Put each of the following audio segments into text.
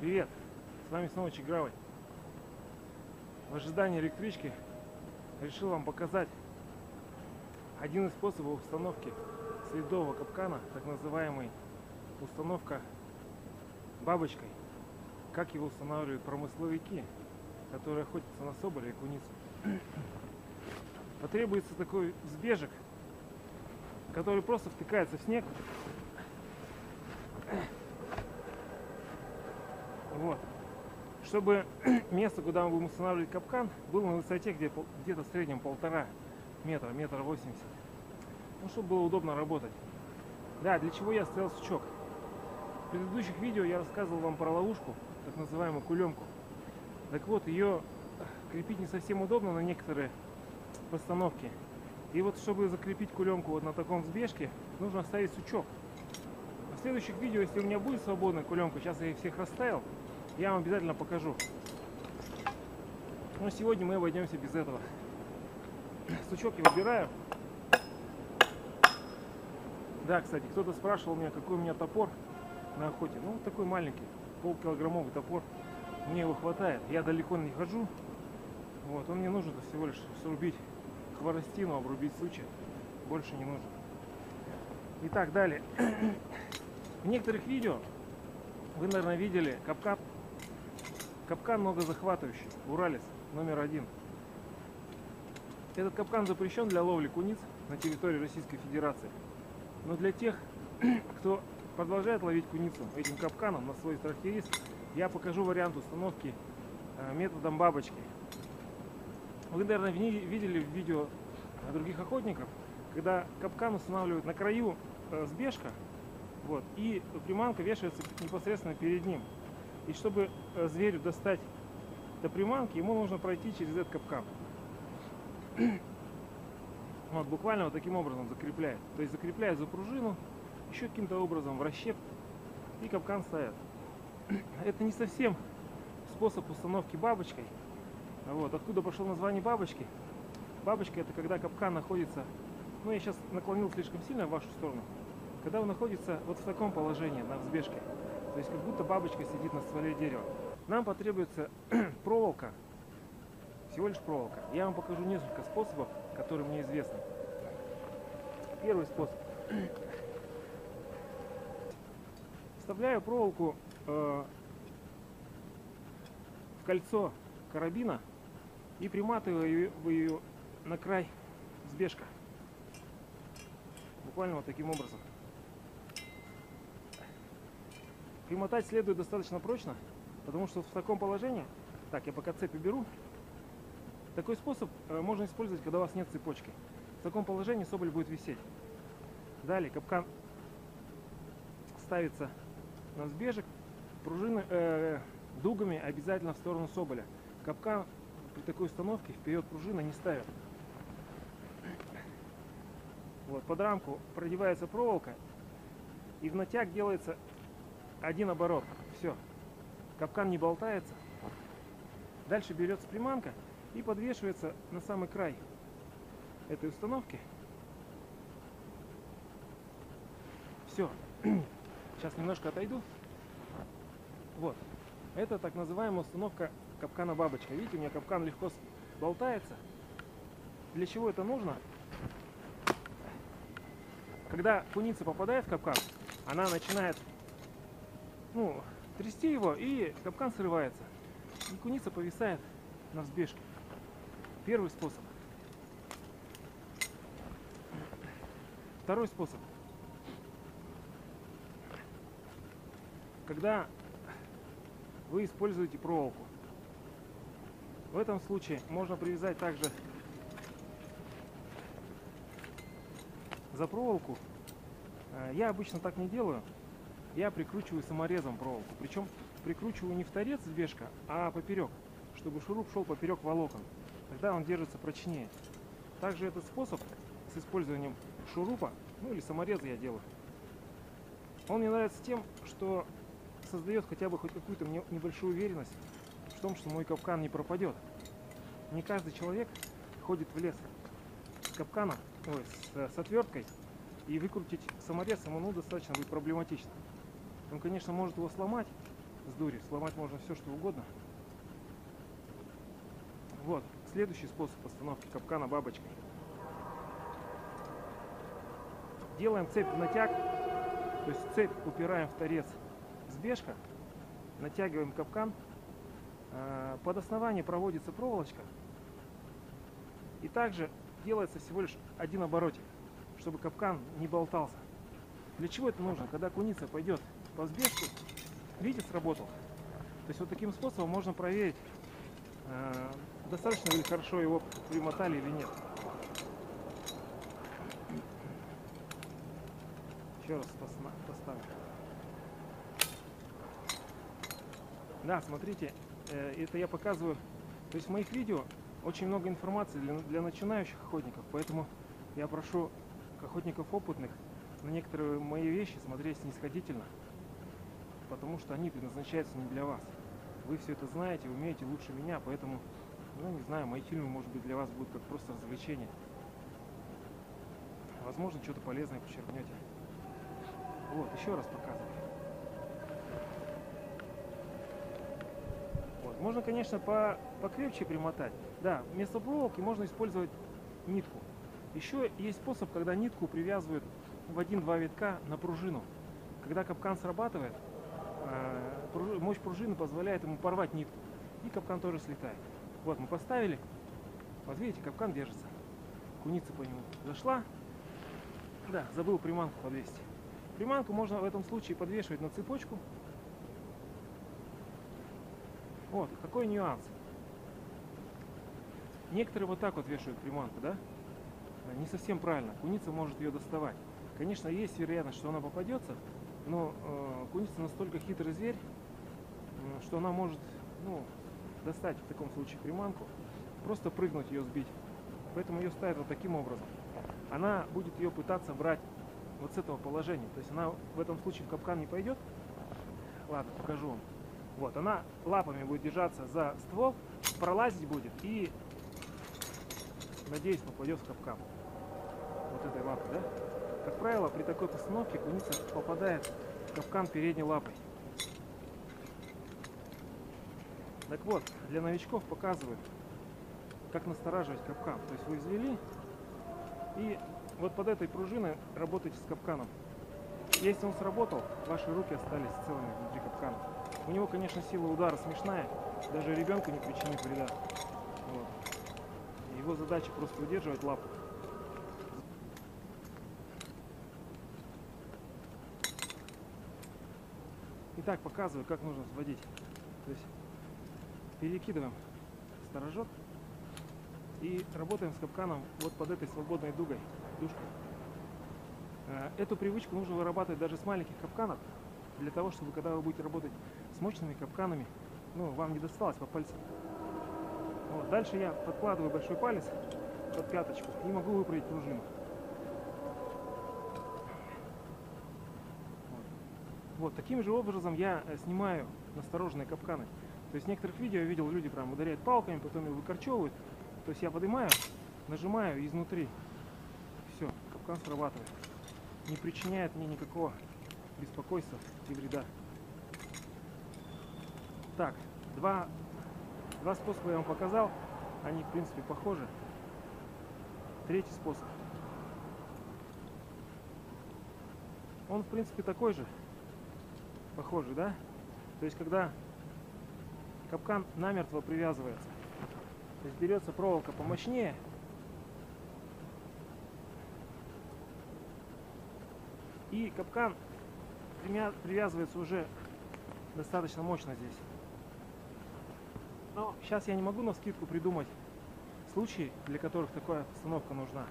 Привет! С вами снова Чигравый. В ожидании электрички решил вам показать один из способов установки следового капкана, так называемый установка бабочкой. Как его устанавливают промысловики, которые охотятся на соболя и куницу. Потребуется такой взбежек, который просто втыкается в снег Вот. Чтобы место, куда мы будем устанавливать капкан, было на высоте где- где-то в среднем полтора метра, метр восемьдесят. Ну, чтобы было удобно работать. Да, для чего я стоял сучок. В предыдущих видео я рассказывал вам про ловушку, так называемую кулемку. Так вот, ее крепить не совсем удобно на некоторые постановки. И вот, чтобы закрепить кулемку вот на таком взбежке, нужно оставить сучок. В следующих видео, если у меня будет свободная кулемка, сейчас я их всех расставил, я вам обязательно покажу. Но сегодня мы обойдемся без этого. Сучок я выбираю. Да, кстати, кто-то спрашивал меня, какой у меня топор на охоте. Ну, вот такой маленький, полкилограммовый топор. Мне его хватает. Я далеко не хожу. Вот, он мне нужен всего лишь срубить хворостину, обрубить сучья. Больше не нужен. Итак, далее. В некоторых видео вы, наверное, видели капкан. Капкан многозахватывающий. Уралец номер один. Этот капкан запрещен для ловли куниц на территории Российской Федерации. Но для тех, кто продолжает ловить куницу этим капканом на свой страх и риск, я покажу вариант установки э, методом бабочки. Вы, наверное, ви- видели в видео других охотников, когда капкан устанавливают на краю э, сбежка, вот, и приманка вешается непосредственно перед ним. И чтобы э, зверю достать до приманки, ему нужно пройти через этот капкан. Вот, буквально вот таким образом закрепляет. То есть закрепляет за пружину, еще каким-то образом в расщеп, и капкан ставят. Это не совсем способ установки бабочкой. Вот, откуда пошло название бабочки? Бабочка это когда капкан находится, ну я сейчас наклонил слишком сильно в вашу сторону, когда он находится вот в таком положении на взбежке. То есть как будто бабочка сидит на стволе дерева. Нам потребуется проволока, всего лишь проволока. Я вам покажу несколько способов, которые мне известны. Первый способ. Вставляю проволоку э, в кольцо карабина и приматываю ее, на край взбежка. Буквально вот таким образом. Примотать следует достаточно прочно, потому что в таком положении, так, я пока цепь уберу, такой способ э, можно использовать, когда у вас нет цепочки. В таком положении соболь будет висеть. Далее капкан ставится на взбежек, пружины э, дугами обязательно в сторону соболя. Капкан при такой установке вперед пружина не ставят. Вот, под рамку продевается проволока и в натяг делается один оборот. Все. Капкан не болтается. Дальше берется приманка и подвешивается на самый край этой установки. Все. Сейчас немножко отойду. Вот. Это так называемая установка капкана бабочка. Видите, у меня капкан легко болтается. Для чего это нужно? Когда куница попадает в капкан, она начинает ну, трясти его, и капкан срывается. И куница повисает на взбежке. Первый способ. Второй способ. Когда вы используете проволоку. В этом случае можно привязать также за проволоку. Э, Я обычно так не делаю. Я прикручиваю саморезом проволоку. Причем прикручиваю не в торец взбежка, а поперек, чтобы шуруп шел поперек волокон. Тогда он держится прочнее. Также этот способ с использованием шурупа, ну или самореза я делаю. Он мне нравится тем, что создает хотя бы хоть какую-то мне небольшую уверенность в том, что мой капкан не пропадет. Не каждый человек ходит в лес с капканом, ой, с, с отверткой, и выкрутить саморез ему ну, достаточно будет проблематично. Он, конечно, может его сломать, с дури. Сломать можно все, что угодно. Вот, следующий способ постановки капкана бабочкой. Делаем цепь в натяг, то есть цепь упираем в торец с бежка, натягиваем капкан, э, под основание проводится проволочка, и также делается всего лишь один оборотик, чтобы капкан не болтался. Для чего это нужно? Когда куница пойдет по взбежку, видите, сработал. То есть вот таким способом можно проверить, э, достаточно ли хорошо его примотали или нет. Еще раз поставим. Да, смотрите, э, это я показываю. То есть в моих видео очень много информации для, для начинающих охотников, поэтому я прошу охотников опытных на некоторые мои вещи смотреть снисходительно, потому что они предназначаются не для вас. Вы все это знаете, умеете лучше меня, поэтому, ну не знаю, мои фильмы, может быть, для вас будут как просто развлечение. Возможно, что-то полезное почерпнете. Вот, еще раз показываю. Вот. Можно, конечно, по, покрепче примотать. Да, вместо проволоки можно использовать нитку. Еще есть способ, когда нитку привязывают в один-два витка на пружину. Когда капкан срабатывает, мощь пружины позволяет ему порвать нитку. И капкан тоже слетает. Вот мы поставили. Вот видите, капкан держится. Куница по нему зашла. Да, забыл приманку подвесить. Приманку можно в этом случае подвешивать на цепочку. Вот, какой нюанс. Некоторые вот так вот вешают приманку, да? Не совсем правильно. Куница может ее доставать. Конечно, есть вероятность, что она попадется, но э, куница настолько хитрый зверь, э, что она может ну, достать в таком случае приманку, просто прыгнуть ее сбить. Поэтому ее ставят вот таким образом. Она будет ее пытаться брать вот с этого положения. То есть она в этом случае в капкан не пойдет. Ладно, покажу вам. Вот, она лапами будет держаться за ствол, пролазить будет и, надеюсь, попадет в капкан. Вот этой лапой, да? Как правило, при такой постановке куница попадает в капкан передней лапой. Так вот, для новичков показываю, как настораживать капкан. То есть вы извели и вот под этой пружиной работайте с капканом. Если он сработал, ваши руки остались целыми внутри капкана. У него, конечно, сила удара смешная, даже ребенку не причинит вреда. Вот. Его задача просто удерживать лапу. Итак, показываю, как нужно сводить. То есть перекидываем сторожок и работаем с капканом вот под этой свободной дугой, душкой. Э, эту привычку нужно вырабатывать даже с маленьких капканов, для того, чтобы когда вы будете работать с мощными капканами, ну, вам не досталось по пальцам. Вот. Дальше я подкладываю большой палец под пяточку и могу выправить пружину. Вот таким же образом я э, снимаю настороженные капканы. То есть в некоторых видео я видел, люди прям ударяют палками, потом его выкорчевывают. То есть я поднимаю, нажимаю изнутри. Все, капкан срабатывает. Не причиняет мне никакого беспокойства и вреда. Так, два, два способа я вам показал. Они, в принципе, похожи. Третий способ. Он, в принципе, такой же. Похожий, да? То есть, когда капкан намертво привязывается. То есть берется проволока помощнее. И капкан привязывается уже достаточно мощно здесь. Но сейчас я не могу на скидку придумать случаи, для которых такая установка нужна.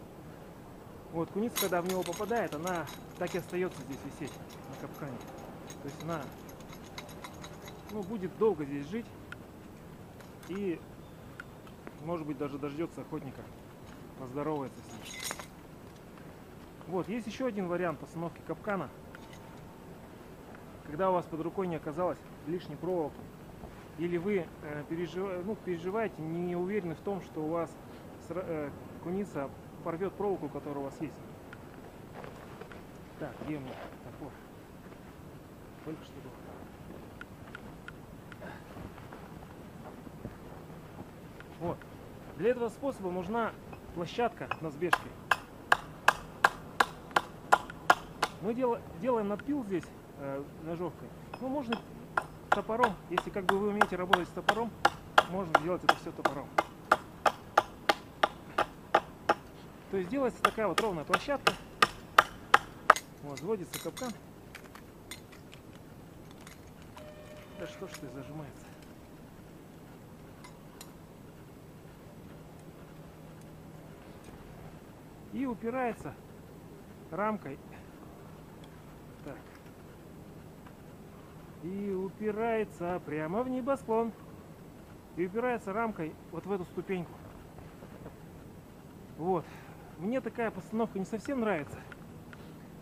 Вот куница, когда в него попадает, она так и остается здесь висеть на капкане. То есть она ну, будет долго здесь жить и может быть даже дождется охотника, поздоровается с ним. Вот, есть еще один вариант постановки капкана. Когда у вас под рукой не оказалось лишней проволоки, или вы э, пережив... ну, переживаете, не уверены в том, что у вас э, куница порвет проволоку, которая у вас есть. Так, где у меня топор? Только что было. Вот. Для этого способа нужна площадка на сбежке. Мы дел, делаем надпил здесь э, ножовкой. Ну, можно топором, если как бы вы умеете работать с топором, можно сделать это все топором. То есть делается такая вот ровная площадка. Вот, сводится капкан. Да что ж ты зажимается? И упирается рамкой. Так. И упирается прямо в небосклон. И упирается рамкой вот в эту ступеньку. Вот. Мне такая постановка не совсем нравится.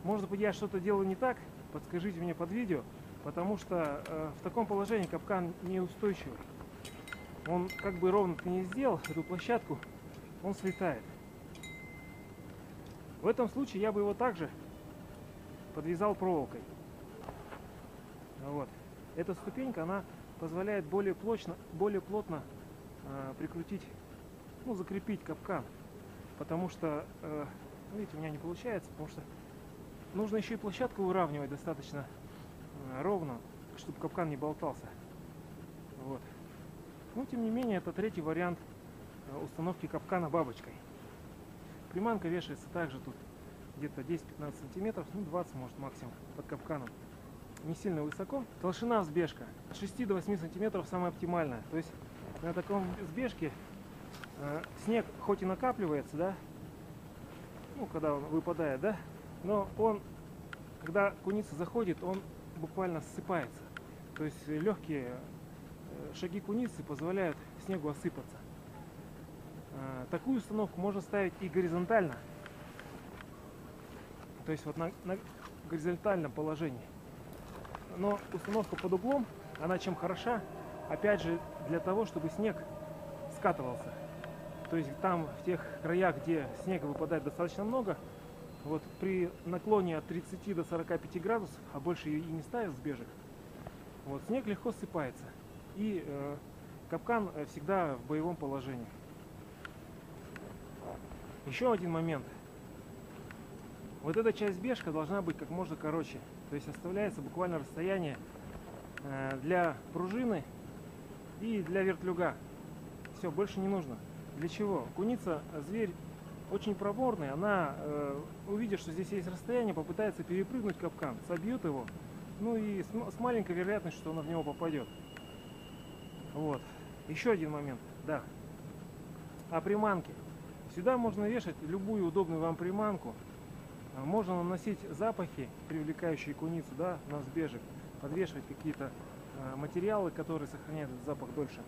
Может быть, я что-то делаю не так, подскажите мне под видео, потому что э, в таком положении капкан неустойчивый. Он как бы ровно ты не сделал эту площадку, он слетает. В этом случае я бы его также подвязал проволокой. Вот. Эта ступенька, она позволяет более плотно, более плотно э, прикрутить, ну, закрепить капкан. Потому что, э, видите, у меня не получается, потому что нужно еще и площадку выравнивать достаточно ровно, чтобы капкан не болтался. Вот. Но тем не менее, это третий вариант э, установки капкана бабочкой. Приманка вешается также тут где-то 10-15 сантиметров, ну 20 может максимум под капканом. Не сильно высоко. Толщина взбежка от 6 до 8 сантиметров самая оптимальная. То есть на таком взбежке э, снег хоть и накапливается, да, ну когда он выпадает, да, но он, когда куница заходит, он буквально ссыпается. То есть легкие э, шаги куницы позволяют снегу осыпаться. Э, Такую установку можно ставить и горизонтально. То есть вот на, на горизонтальном положении. Но установка под углом, она чем хороша? Опять же, для того, чтобы снег скатывался. То есть там, в тех краях, где снега выпадает достаточно много, вот при наклоне от 30 до 45 градусов, а больше и не ставят сбежек, вот снег легко сыпается. И э, капкан э, всегда в боевом положении. Еще один момент. Вот эта часть бежка должна быть как можно короче. То есть оставляется буквально расстояние э, для пружины и для вертлюга. Все, больше не нужно. Для чего? Куница, зверь очень проборный, она, э, увидев, что здесь есть расстояние, попытается перепрыгнуть капкан, собьет его, ну и с, с маленькой вероятностью, что она в него попадет. Вот. Еще один момент, да. О приманке. Сюда можно вешать любую удобную вам приманку. А, Можно наносить запахи, привлекающие куницу, да, на взбежек, подвешивать какие-то а, материалы, которые сохраняют этот запах дольше.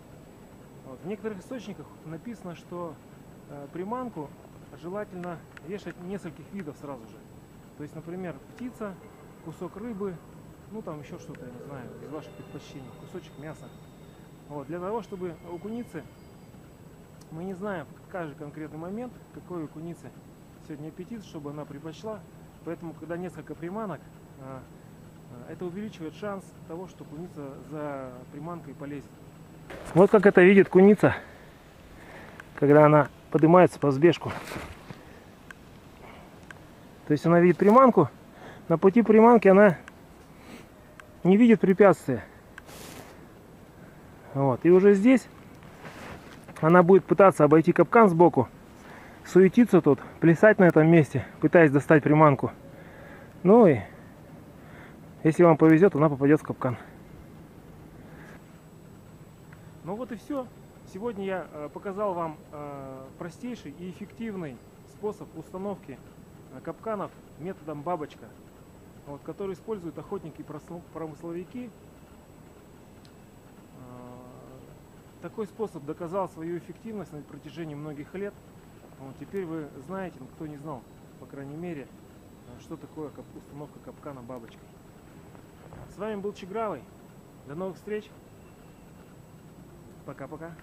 Вот. В некоторых источниках написано, что э, приманку желательно вешать нескольких видов сразу же. То есть, например, птица, кусок рыбы, ну там еще что-то, я не знаю, из ваших предпочтений, кусочек мяса. Вот. Для того, чтобы у мы не знаем в каждый конкретный момент, какой у сегодня аппетит, чтобы она предпочла. Поэтому, когда несколько приманок, а, а, это увеличивает шанс того, что куница за приманкой полезет. Вот как это видит куница, когда она поднимается по взбежку. То есть она видит приманку, на пути приманки она не видит препятствия. Вот. И уже здесь она будет пытаться обойти капкан сбоку, суетиться тут, плясать на этом месте, пытаясь достать приманку. Ну и если вам повезет, она попадет в капкан. Ну вот и все. Сегодня я э, показал вам э, простейший и эффективный способ установки э, капканов методом бабочка, вот, который используют охотники и промысловики. Такой способ доказал свою эффективность на протяжении многих лет. Вот, теперь вы знаете, ну, кто не знал, по крайней мере, что такое установка капкана бабочкой. С вами был Чигравый. До новых встреч. Пока-пока.